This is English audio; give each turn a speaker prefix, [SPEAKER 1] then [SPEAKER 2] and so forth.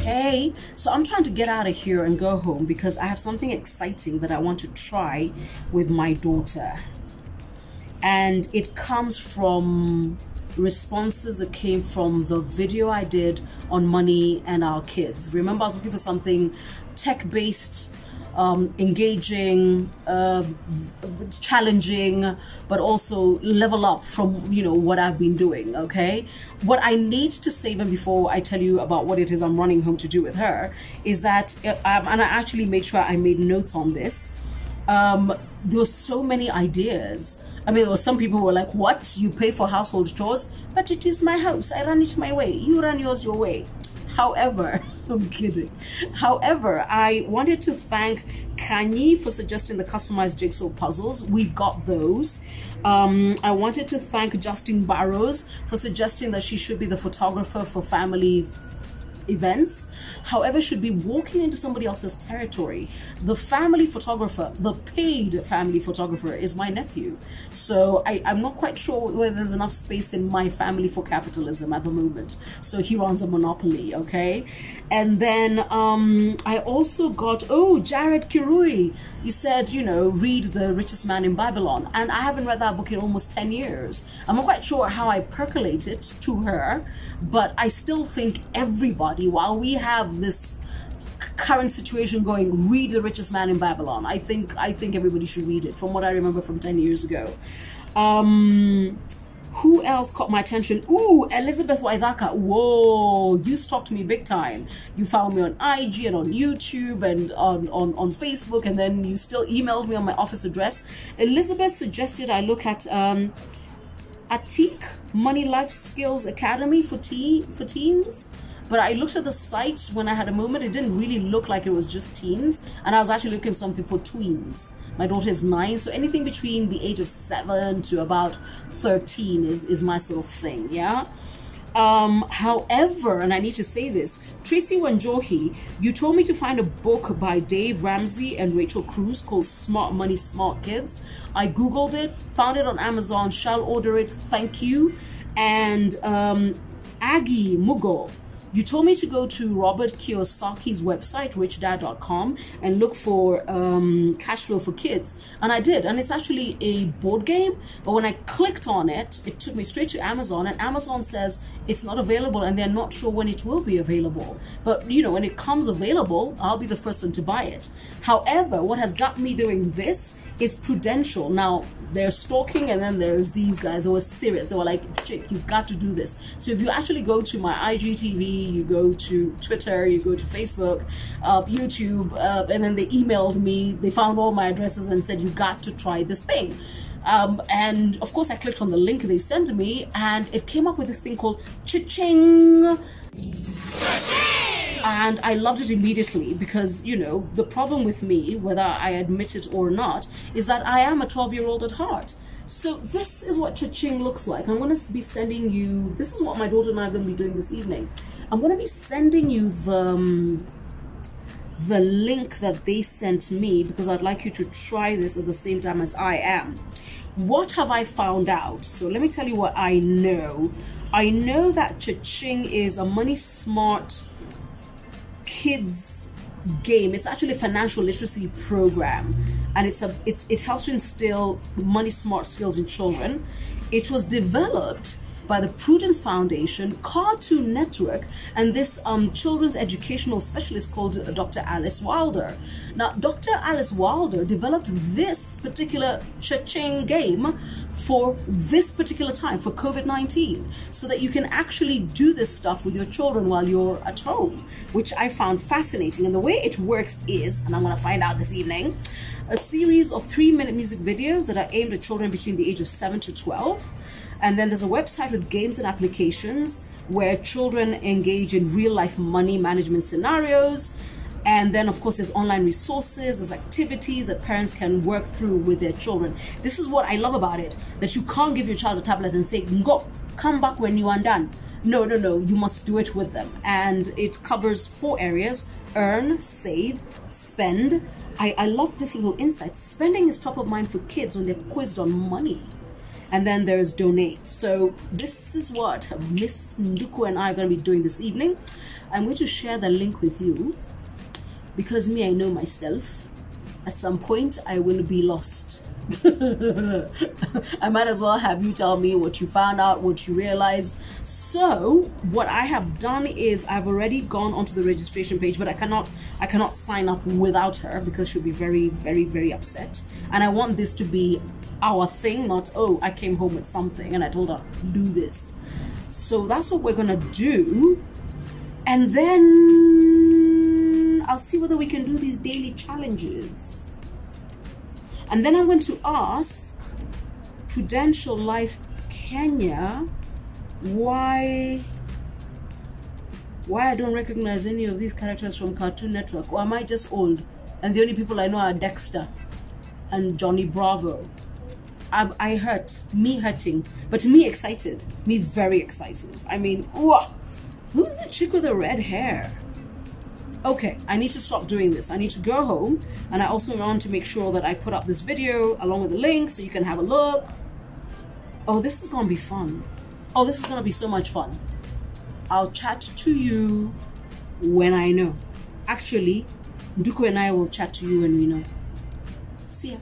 [SPEAKER 1] Okay, so I'm trying to get out of here and go home because I have something exciting that I want to try with my daughter. And it comes from responses that came from the video I did on money and our kids. Remember, I was looking for something tech based, um, engaging, uh, challenging, but also level up from you know what I've been doing. Okay, what I need to say even before I tell you about what it is I'm running home to do with her is that, uh, um, and I actually made sure I made notes on this. Um, there were so many ideas. I mean, there were some people who were like, "What? You pay for household chores? But it is my house. I run it my way. You run yours your way." However, I'm kidding. However, I wanted to thank Kanye for suggesting the customized jigsaw puzzles. We've got those. Um, I wanted to thank Justin Barrows for suggesting that she should be the photographer for family events, however, should be walking into somebody else's territory. The family photographer, the paid family photographer, is my nephew. So I, I'm not quite sure whether there's enough space in my family for capitalism at the moment. So he runs a monopoly, okay? And then um, I also got, oh, Jared Kirui. You said, you know, read The Richest Man in Babylon. And I haven't read that book in almost 10 years. I'm not quite sure how I percolate it to her, but I still think everybody, while we have this current situation going read the richest man in babylon i think i think everybody should read it from what i remember from 10 years ago um who else caught my attention? Ooh, Elizabeth Waithaka. Whoa, you stalked me big time. You found me on IG and on YouTube and on, on, on Facebook, and then you still emailed me on my office address. Elizabeth suggested I look at um, Atik Money Life Skills Academy for, teen, for teens but I looked at the site when I had a moment. It didn't really look like it was just teens, and I was actually looking something for tweens. My daughter is nine, so anything between the age of seven to about 13 is, is my sort of thing, yeah? Um, however, and I need to say this, Tracy Wanjohi, you told me to find a book by Dave Ramsey and Rachel Cruz called Smart Money, Smart Kids. I Googled it, found it on Amazon, shall order it, thank you. And um, Aggie Mugo, you told me to go to Robert Kiyosaki's website, richdad.com, and look for um, cash flow for kids. And I did. And it's actually a board game. But when I clicked on it, it took me straight to Amazon. And Amazon says it's not available and they're not sure when it will be available. But, you know, when it comes available, I'll be the first one to buy it. However, what has got me doing this is Prudential. Now, they're stalking, and then there's these guys that were serious. They were like, chick, you've got to do this. So if you actually go to my IGTV, you go to Twitter, you go to Facebook, uh, YouTube, uh, and then they emailed me, they found all my addresses and said, you've got to try this thing. Um, and of course, I clicked on the link they sent me, and it came up with this thing called Cha-Ching and I loved it immediately because you know the problem with me whether I admit it or not is that I am a 12 year old at heart. So this is what Cha-Ching looks like. I'm going to be sending you this is what my daughter and I are going to be doing this evening. I'm going to be sending you the um, the link that they sent me because I'd like you to try this at the same time as I am. What have I found out? So let me tell you what I know. I know that Cha-Ching is a money smart kids game it's actually a financial literacy program. And it's a it's it helps to instill money smart skills in children. It was developed by the Prudence Foundation, Cartoon Network, and this um, children's educational specialist called Dr. Alice Wilder. Now, Dr. Alice Wilder developed this particular cha-ching game for this particular time, for COVID-19, so that you can actually do this stuff with your children while you're at home, which I found fascinating. And the way it works is, and I'm going to find out this evening, a series of three-minute music videos that are aimed at children between the age of 7 to 12 and then there's a website with games and applications where children engage in real life money management scenarios. And then, of course, there's online resources, there's activities that parents can work through with their children. This is what I love about it that you can't give your child a tablet and say, Go, come back when you are done. No, no, no, you must do it with them. And it covers four areas earn, save, spend. I, I love this little insight. Spending is top of mind for kids when they're quizzed on money and then there's donate so this is what miss nduku and i are going to be doing this evening I'm going to share the link with you because me, I know myself. At some point, I will be lost. I might as well have you tell me what you found out, what you realized. So, what I have done is I've already gone onto the registration page, but I cannot I cannot sign up without her because she'll be very very very upset. And I want this to be our thing, not oh, I came home with something and I told her do this. So that's what we're gonna do. And then I'll see whether we can do these daily challenges. And then I went to ask Prudential Life Kenya why why I don't recognize any of these characters from Cartoon Network, or am I just old? And the only people I know are Dexter and Johnny Bravo. I, I hurt, me hurting, but me excited, me very excited. I mean, whoa, who's the chick with the red hair? okay, I need to stop doing this. I need to go home and I also want to make sure that I put up this video along with the link so you can have a look. Oh, this is going to be fun. Oh, this is going to be so much fun. I'll chat to you when I know. Actually, Nduku and I will chat to you when we know. See ya.